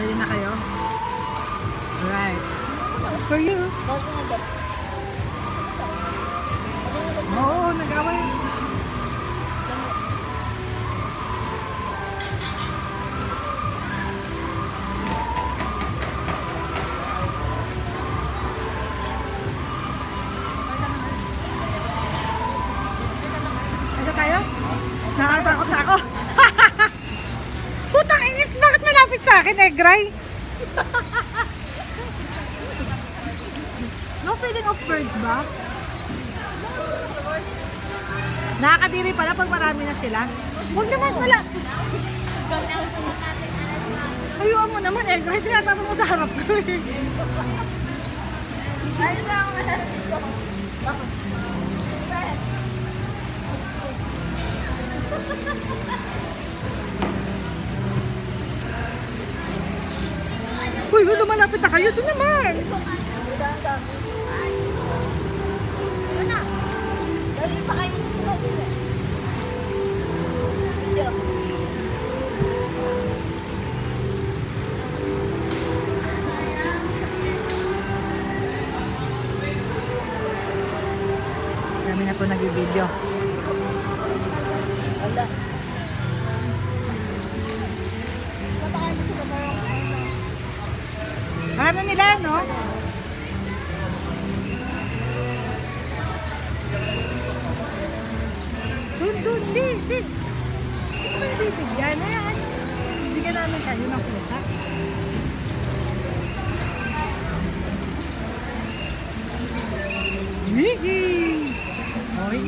Ready na kayo? Alright. It's for you. Sa akin, Egray? no feeling of birds ba? Nakakadiri pala pag marami na sila. Huwag naman wala. Ayun mo naman, Egray. Tinatapon mo sa harap ko eh. Ayun lang. Uy, uy, lumalapit na kayo. Doon naman. Ano? Dali pa kayo dito. Kami na po nag-video. Wala. Làm nó đi lên nữa. Dun dun đi đi. Đi tinggalnya Bigyan namin kayo ng đi đi, Oh, đi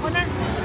ako na.